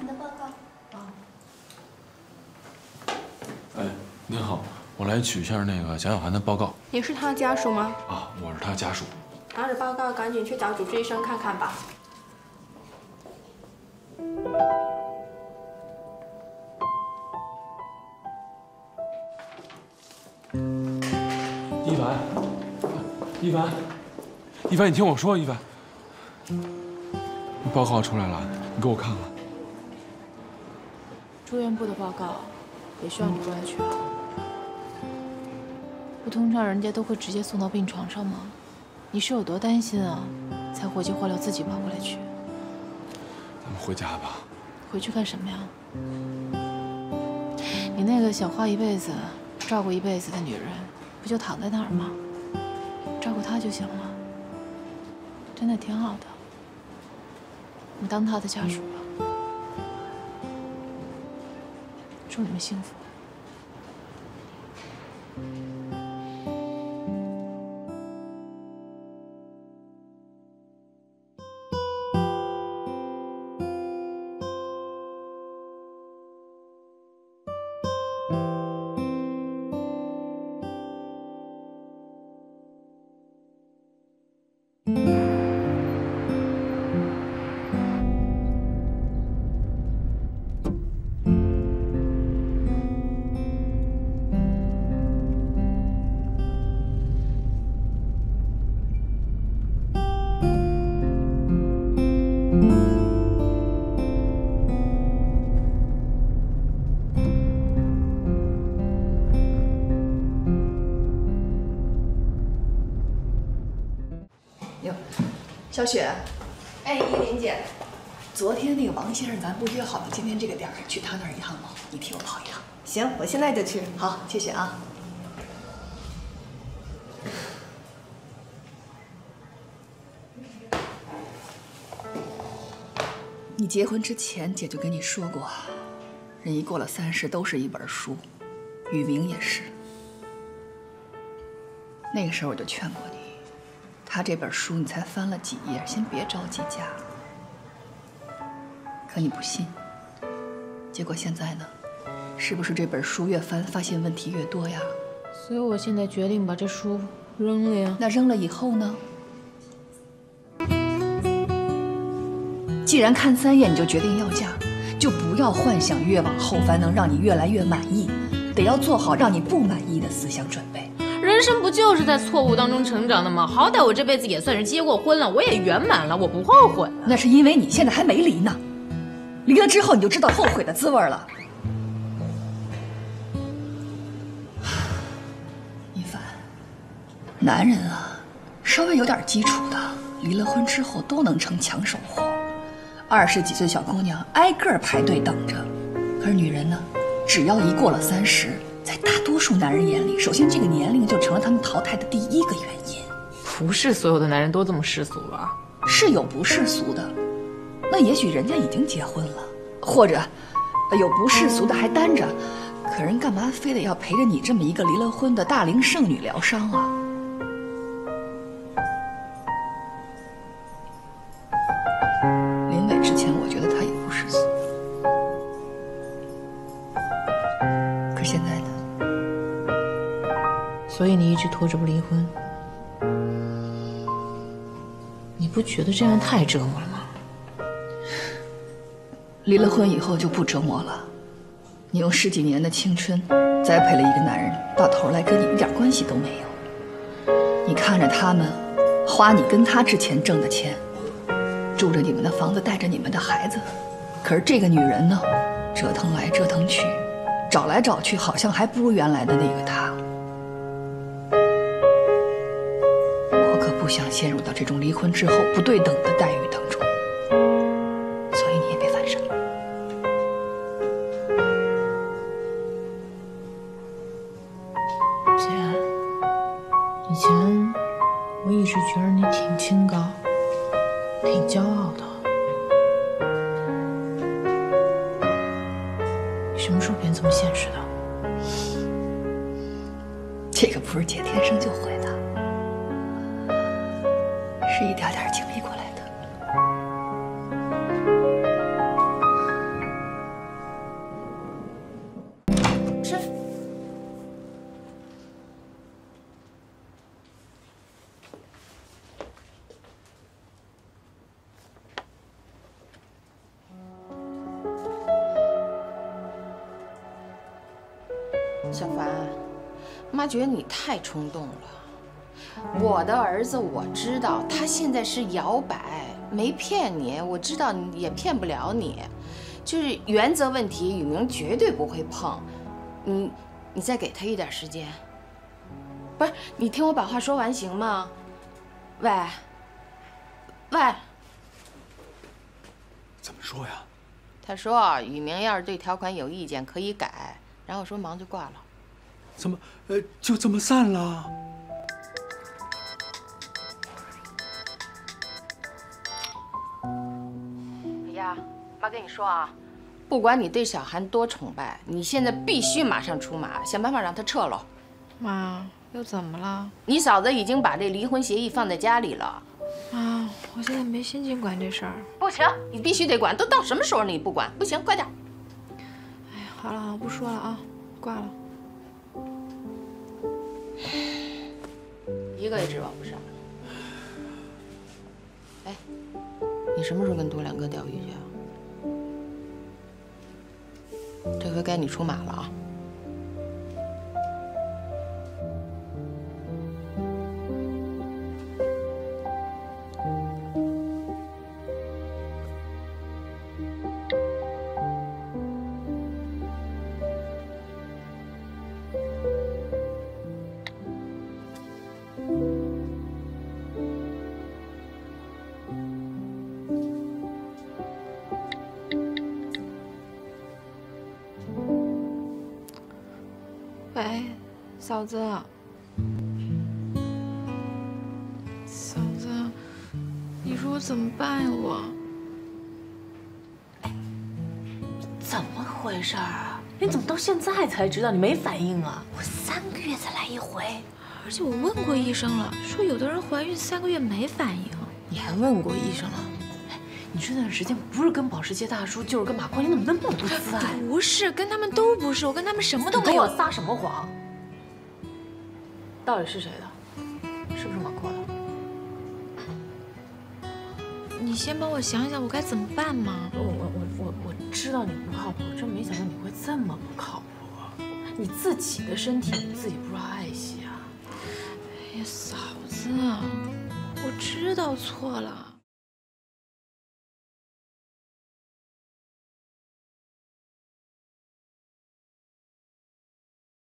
你的报告。啊。哎，您好，我来取一下那个蒋小涵的报告。你是他家属吗？啊，我是他家属。拿着报告赶紧去找主治医生看看吧。一凡，一凡，一凡，你听我说，一凡，报告出来了，你给我看看。住院部的报告，也需要你过来取。不通常人家都会直接送到病床上吗？你是有多担心啊？才火急火燎自己跑过来取。咱们回家吧。回去干什么呀？你那个想花一辈子、照顾一辈子的女人，不就躺在那儿吗？照顾她就行了，真的挺好的。你当她的家属吧。祝你们幸福。小雪，哎，依林姐，昨天那个王先生，咱不约好了今天这个点儿去他那儿一趟吗？你替我跑一趟。行，我现在就去。好，谢谢啊。你结婚之前，姐就跟你说过，人一过了三十，都是一本书，雨明也是。那个时候我就劝过你。他这本书，你才翻了几页，先别着急嫁。可你不信，结果现在呢？是不是这本书越翻，发现问题越多呀？所以我现在决定把这书扔了呀。那扔了以后呢？既然看三页你就决定要嫁，就不要幻想越往后翻能让你越来越满意，得要做好让你不满意的思想准备。人生不就是在错误当中成长的吗？好歹我这辈子也算是结过婚了，我也圆满了，我不后悔。那是因为你现在还没离呢，离了之后你就知道后悔的滋味了。一凡，男人啊，稍微有点基础的，离了婚之后都能成抢手货。二十几岁小姑娘挨个排队等着，可是女人呢，只要一过了三十。在大多数男人眼里，首先这个年龄就成了他们淘汰的第一个原因。不是所有的男人都这么世俗吧？是有不世俗的，那也许人家已经结婚了，或者有不世俗的还单着，可人干嘛非得要陪着你这么一个离了婚的大龄剩女疗伤啊？所以你一直拖着不离婚，你不觉得这样太折磨了吗？离了婚以后就不折磨了。你用十几年的青春栽培了一个男人，到头来跟你一点关系都没有。你看着他们花你跟他之前挣的钱，住着你们的房子，带着你们的孩子，可是这个女人呢，折腾来折腾去，找来找去，好像还不如原来的那个他。不想陷入到这种离婚之后不对等的待遇当中，所以你也别烦生。姐，以前我一直觉得你挺清高、挺骄傲的，你什么时候变这么现实的？这个不是姐天生就会。是一点点经历过来的。吃。小凡，妈觉得你太冲动了。我的儿子我知道，他现在是摇摆，没骗你，我知道也骗不了你。就是原则问题，雨明绝对不会碰。你，你再给他一点时间。不是，你听我把话说完行吗？喂，喂，怎么说呀？他说雨明要是对条款有意见可以改，然后说忙就挂了。怎么，呃，就这么散了？妈跟你说啊，不管你对小韩多崇拜，你现在必须马上出马，想办法让他撤了。妈，又怎么了？你嫂子已经把这离婚协议放在家里了。妈，我现在没心情管这事儿。不行，你必须得管，都到什么时候你不管？不行，快点。哎呀，好了，我不说了啊，挂了。一个也指望不上。哎，你什么时候跟度两哥钓鱼去啊？这回该你出马了啊！喂，嫂子。嫂子，你说我怎么办呀？我怎么回事啊？你怎么到现在才知道？你没反应啊？我三个月才来一回，而且我问过医生了，说有的人怀孕三个月没反应。你还问过医生了？哎，你这段时间不是跟保时捷大叔，就是跟马坤，你怎么那么不自爱？不是，跟他们都不是，我跟他们什么都没有。跟我撒什么谎？到底是谁的？是不是马阔的？你先帮我想想，我该怎么办嘛？我我我我我知道你不靠谱，真没想到你会这么不靠谱。你自己的身体你自己不知道爱惜啊！哎呀，嫂子，我知道错了。